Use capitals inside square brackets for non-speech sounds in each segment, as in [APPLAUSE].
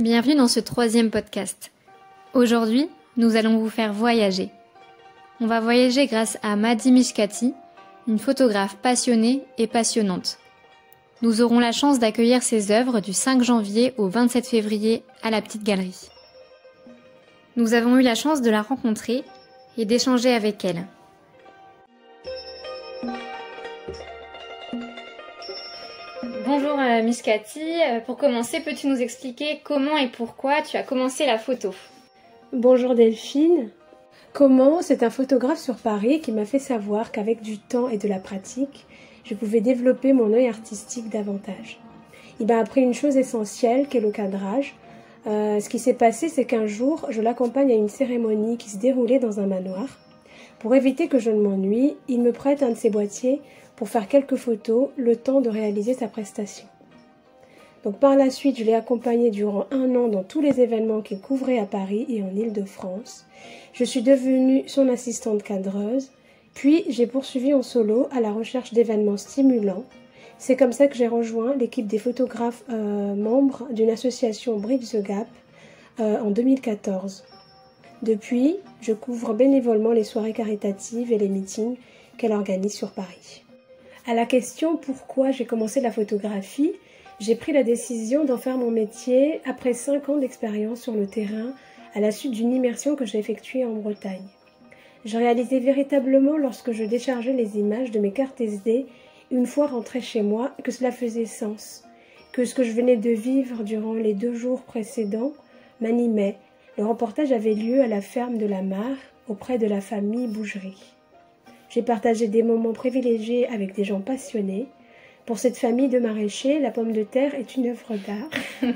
Bienvenue dans ce troisième podcast. Aujourd'hui, nous allons vous faire voyager. On va voyager grâce à Madi Mishkati, une photographe passionnée et passionnante. Nous aurons la chance d'accueillir ses œuvres du 5 janvier au 27 février à la Petite Galerie. Nous avons eu la chance de la rencontrer et d'échanger avec elle. Bonjour euh, Miss Cathy. Euh, pour commencer, peux-tu nous expliquer comment et pourquoi tu as commencé la photo? Bonjour Delphine. Comment C'est un photographe sur Paris qui m'a fait savoir qu'avec du temps et de la pratique, je pouvais développer mon œil artistique davantage. Il m'a appris une chose essentielle qu'est le cadrage. Euh, ce qui s'est passé, c'est qu'un jour, je l'accompagne à une cérémonie qui se déroulait dans un manoir. Pour éviter que je ne m'ennuie, il me prête un de ses boîtiers pour faire quelques photos, le temps de réaliser sa prestation. Donc par la suite, je l'ai accompagné durant un an dans tous les événements qu'il couvrait à Paris et en Île-de-France. Je suis devenue son assistante cadreuse, puis j'ai poursuivi en solo à la recherche d'événements stimulants. C'est comme ça que j'ai rejoint l'équipe des photographes euh, membres d'une association Bridge the Gap euh, en 2014. Depuis, je couvre bénévolement les soirées caritatives et les meetings qu'elle organise sur Paris. À la question pourquoi j'ai commencé la photographie, j'ai pris la décision d'en faire mon métier après 5 ans d'expérience sur le terrain à la suite d'une immersion que j'ai effectuée en Bretagne. Je réalisais véritablement lorsque je déchargeais les images de mes cartes SD une fois rentrée chez moi que cela faisait sens, que ce que je venais de vivre durant les deux jours précédents m'animait. Le reportage avait lieu à la ferme de la Mare auprès de la famille Bougerie. J'ai partagé des moments privilégiés avec des gens passionnés. Pour cette famille de maraîchers, la pomme de terre est une œuvre d'art. [LAUGHS]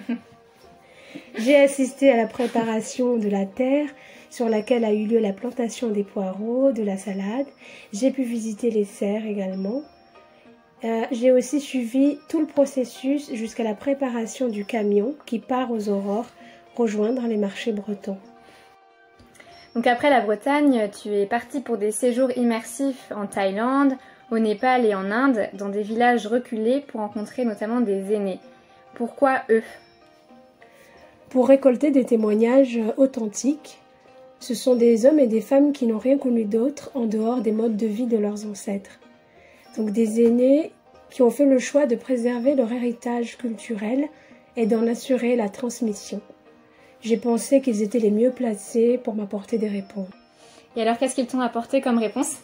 J'ai assisté à la préparation de la terre sur laquelle a eu lieu la plantation des poireaux, de la salade. J'ai pu visiter les serres également. Euh, j'ai aussi suivi tout le processus jusqu'à la préparation du camion qui part aux aurores rejoindre les marchés bretons. Donc après la Bretagne, tu es parti pour des séjours immersifs en Thaïlande, au Népal et en Inde, dans des villages reculés pour rencontrer notamment des aînés. Pourquoi eux? Pour récolter des témoignages authentiques. Ce sont des hommes et des femmes qui n'ont rien connu d'autre en dehors des modes de vie de leurs ancêtres. Donc des aînés qui ont fait le choix de préserver leur héritage culturel et d'en assurer la transmission. J'ai pensé qu'ils étaient les mieux placés pour m'apporter des réponses. Et alors, qu'est-ce qu'ils t'ont apporté comme réponse?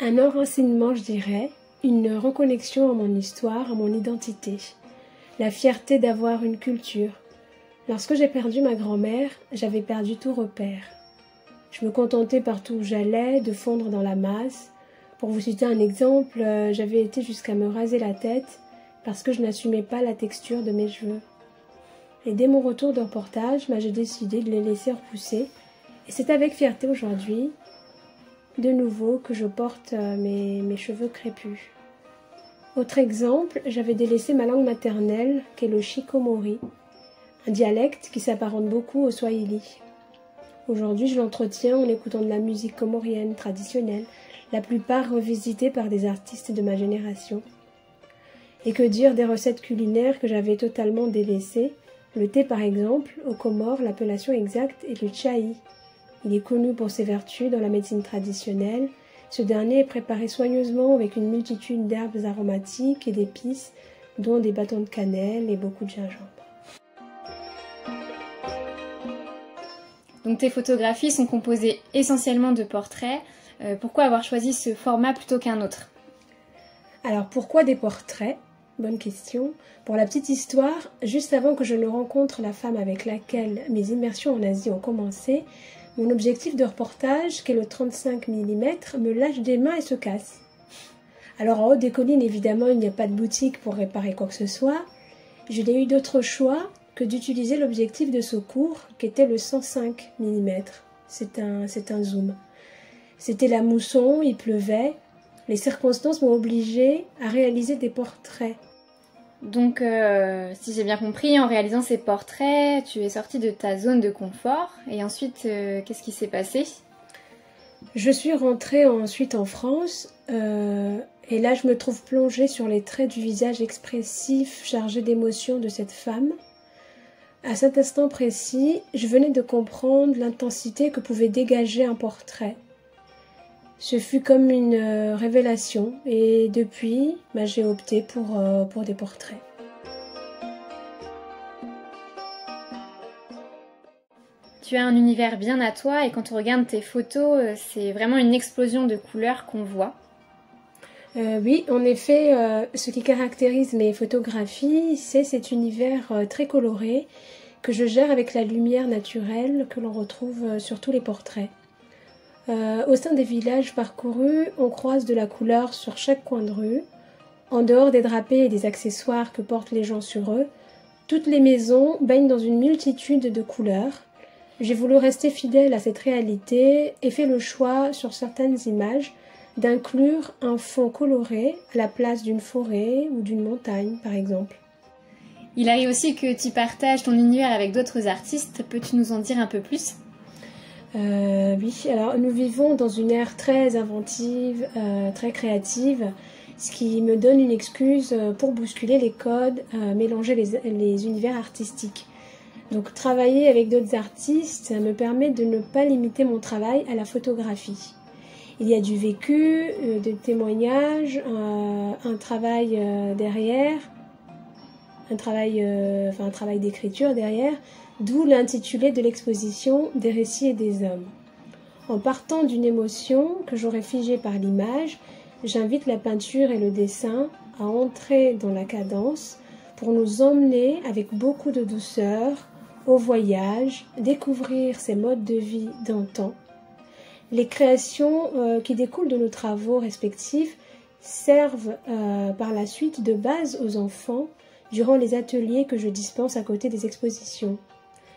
Un enracinement, je dirais, une reconnexion à mon histoire, à mon identité, la fierté d'avoir une culture. Lorsque j'ai perdu ma grand-mère, j'avais perdu tout repère. Je me contentais partout où j'allais de fondre dans la masse. Pour vous citer un exemple, euh, j'avais été jusqu'à me raser la tête parce que je n'assumais pas la texture de mes cheveux. Et dès mon retour de reportage, bah, j'ai décidé de les laisser repousser. Et c'est avec fierté aujourd'hui, de nouveau, que je porte euh, mes, cheveux crépus. Autre exemple, j'avais délaissé ma langue maternelle, qui est le shikomori, un dialecte qui s'apparente beaucoup au swahili. Aujourd'hui, je l'entretiens en écoutant de la musique comorienne traditionnelle, la plupart revisitée par des artistes de ma génération. Et que dire des recettes culinaires que j'avais totalement délaissées, le thé, par exemple, aux Comores, l'appellation exacte est le chai. Il est connu pour ses vertus dans la médecine traditionnelle. Ce dernier est préparé soigneusement avec une multitude d'herbes aromatiques et d'épices, dont des bâtons de cannelle et beaucoup de gingembre. Donc tes photographies sont composées essentiellement de portraits. Euh, pourquoi avoir choisi ce format plutôt qu'un autre? Alors pourquoi des portraits? Bonne question. Pour la petite histoire, juste avant que je ne rencontre la femme avec laquelle mes immersions en Asie ont commencé, mon objectif de reportage, qui est le 35 mm, me lâche des mains et se casse. Alors en haut des collines, évidemment, il n'y a pas de boutique pour réparer quoi que ce soit. Je n'ai eu d'autre choix que d'utiliser l'objectif de secours, qui était le 105 mm. C'est un, c'est un zoom. C'était la mousson, il pleuvait. Les circonstances m'ont obligé à réaliser des portraits donc, euh, si j'ai bien compris, en réalisant ces portraits, tu es sortie de ta zone de confort. Et ensuite, euh, qu'est-ce qui s'est passé? Je suis rentrée ensuite en France. Euh, et là, je me trouve plongée sur les traits du visage expressif, chargé d'émotions de cette femme. À cet instant précis, je venais de comprendre l'intensité que pouvait dégager un portrait. Ce fut comme une euh, révélation et depuis, bah, j'ai opté pour, euh, pour des portraits. Tu as un univers bien à toi et quand on regarde tes photos, euh, c'est vraiment une explosion de couleurs qu'on voit. oui, en effet, ce qui caractérise mes photographies, c'est cet univers très coloré que je gère avec la lumière naturelle que l'on retrouve sur tous les portraits. Euh, au sein des villages parcourus, on croise de la couleur sur chaque coin de rue. En dehors des drapés et des accessoires que portent les gens sur eux, toutes les maisons baignent dans une multitude de couleurs. J'ai voulu rester fidèle à cette réalité et fait le choix, sur certaines images, d'inclure un fond coloré à la place d'une forêt ou d'une montagne, par exemple. Il arrive aussi que tu partages ton univers avec d'autres artistes. Peux-tu nous en dire un peu plus? Euh, Oui, alors nous vivons dans une ère très inventive, euh, très créative, ce qui me donne une excuse euh, pour bousculer les codes, mélanger les, les, univers artistiques. Donc travailler avec d'autres artistes me permet de ne pas limiter mon travail à la photographie. Il y a du vécu, des témoignages, un travail derrière, un travail, enfin, un travail d'écriture derrière, d'où l'intitulé de l'exposition des récits et des hommes. En partant d'une émotion que j'aurais figée par l'image, j'invite la peinture et le dessin à entrer dans la cadence pour nous emmener avec beaucoup de douceur au voyage, découvrir ces modes de vie d'antan. Les créations euh, qui découlent de nos travaux respectifs servent euh, par la suite de base aux enfants durant les ateliers que je dispense à côté des expositions.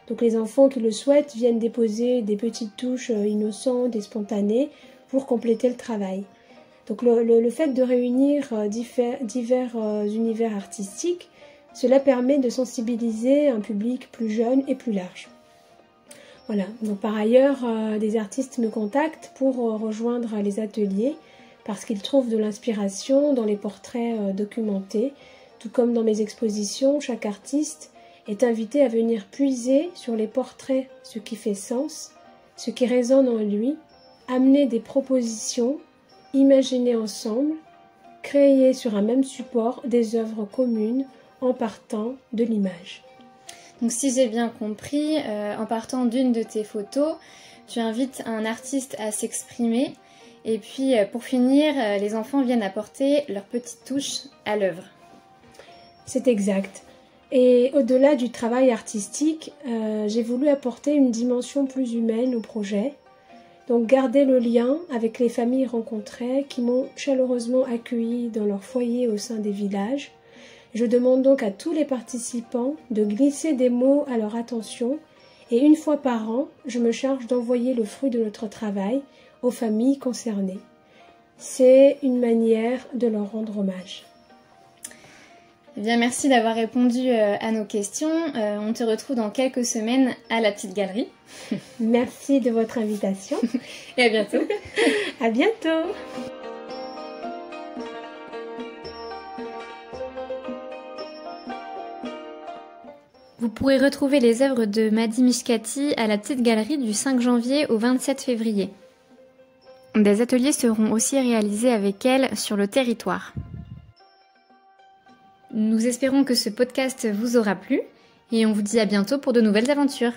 Donc les enfants qui le souhaitent viennent déposer des petites touches euh, innocentes et spontanées pour compléter le travail. Donc le, fait de réunir euh, divers, euh, univers artistiques, cela permet de sensibiliser un public plus jeune et plus large. Voilà. Donc par ailleurs, des artistes me contactent pour rejoindre les ateliers parce qu'ils trouvent de l'inspiration dans les portraits documentés tout comme dans mes expositions, chaque artiste est invité à venir puiser sur les portraits ce qui fait sens, ce qui résonne en lui, amener des propositions, imaginer ensemble, créer sur un même support des œuvres communes en partant de l'image. Donc si j'ai bien compris, euh, en partant d'une de tes photos, tu invites un artiste à s'exprimer et puis euh, pour finir, euh, les enfants viennent apporter leur petite touche à l'œuvre. C'est exact. Et au-delà du travail artistique, euh, j'ai voulu apporter une dimension plus humaine au projet. Donc garder le lien avec les familles rencontrées qui m'ont chaleureusement accueilli dans leur foyer au sein des villages. Je demande donc à tous les participants de glisser des mots à leur attention et une fois par an, je me charge d'envoyer le fruit de notre travail aux familles concernées. C'est une manière de leur rendre hommage. Eh bien, merci d'avoir répondu euh, à nos questions. Euh, on te retrouve dans quelques semaines à la petite galerie. [LAUGHS] Merci de votre invitation. [LAUGHS] Et à bientôt. [LAUGHS] à bientôt. Vous pourrez retrouver les œuvres de Madi Mishkati à la petite galerie du 5 janvier au 27 février. Des ateliers seront aussi réalisés avec elle sur le territoire. Nous espérons que ce podcast vous aura plu et on vous dit à bientôt pour de nouvelles aventures.